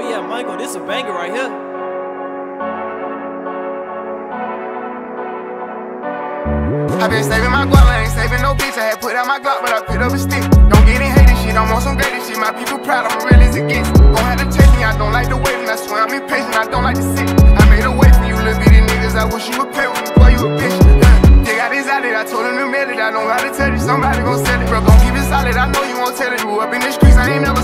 Oh, yeah, Michael, this a banger right here. I been saving my guap, I ain't saving no bitch. I had put out my Glock, but I put up a stick. Don't get in hating shit, I'm on some greater shit. My people proud, I'm real as it gets. Gon' have to take me, I don't like the waiting. I swear I'm impatient, I don't like to sit. I made a way for you little bitty niggas. I wish you would pay with me, boy, you a bitch. They got this out it, I told them to mail it. I know how to tell you, somebody gon' sell it, bro. Gon' keep it solid, I know you won't tell it. Grew up in the streets, I ain't never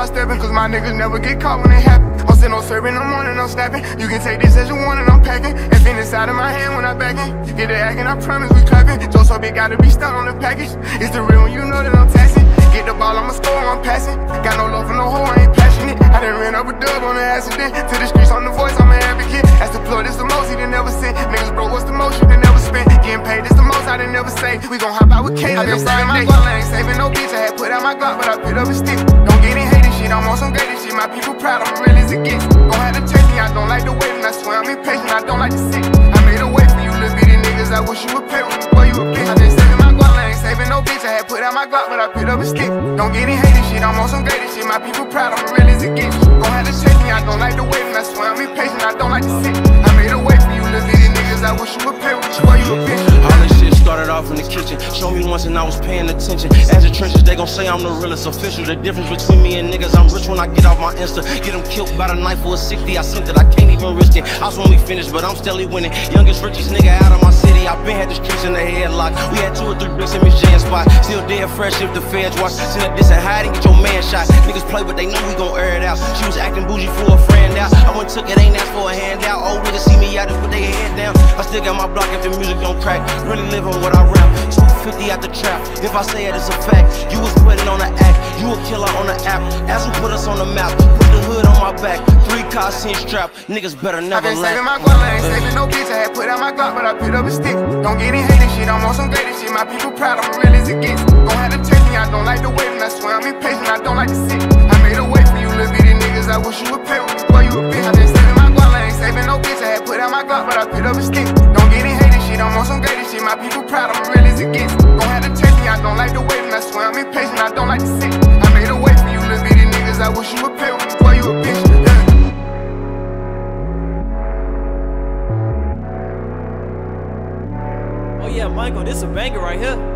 about stepping, cause my niggas never get caught when it happen. I'm still no serving, I'm on I'm snapping. You can take this as you want and I'm packing. And finish out of my hand when I back in. You get the acting, I promise we clapping. Joe so big, gotta be stuck on the package. It's the real one, you know that I'm taxing. Get the ball, I'ma score, I'm passing. Got no love for no hoe, I ain't passionate. I done ran up a dub on an accident. To the streets, on the voice, I'm an advocate. As the plug, this the most he done never sent. Niggas, bro, what's the most you done never spent? Getting paid, this the most I done never saved. We gon' hop out with Kate. I been saving my guap, I ain't saving no bitch. I had put out my Glock, but I put up a stick. Shit, I'm on some greater shit. My people proud, I'm real as it gets. Gon' have to take me, I don't like the waiting. I swear I'm impatient, I don't like to sit. I made a way for you little bitty niggas. I wish you would pay me, boy, you a bitch. I been saving my guap, I ain't saving no bitch. I had put out my Glock, but I put up a stick. Don't get in hating shit, I'm on some greater shit. My people proud, I'm real as it gets. Gon' have to off in the kitchen. Show me once and I was paying attention. As the trenches, they gon' say I'm the realest official. The difference between me and niggas, I'm rich when I get off my Insta. Get them killed by the knife or a 60. I sent it, I can't even risk it. I was when we finished, but I'm steadily winning. Youngest, richest nigga out of my city. I been had the streets in the headlock. We had two or three bricks in Miss Jan spot. Still dead fresh if the feds watch. Send a diss and hide and get your man shot. Niggas play, but they know we gon' air it out. She was acting bougie for a friend out. I went took it, ain't asked for a handout. Old niggas see me out and put their head down. I still got my block if the music don't crack. Really living what I rap. 250 out the trap. If I say it, it's a fact. You was putting on the act. You a killer on the app. As we put us on the map. Put the hood on my back. Three cars cinch strap. Niggas better never I never been saving my guap, I ain't saving no bitch. I had put out my Glock, but I put up a stick. Don't get any hating shit, I'm on some greater shit. My people proud, I'm real as it gets. Gon' have to take me, I don't like the waiting. I swear I'm impatient, I don't like to sit. I made a way for you little bitty niggas. I wish you would pay with me, boy, you a bitch. I been saving my guap, I ain't saving no bitch. I had put out my Glock, but I put up a stick. Don't get any hating shit, I'm on some greater. My people proud, I'm real as it gets. Gon' have to take me, I don't like the waiting. I swear I'm impatient, I don't like to sit. I made a way for you little bitty niggas. I wish you would pay with me, boy, you a bitch. Yeah. Oh yeah, Michael, this a banger right here.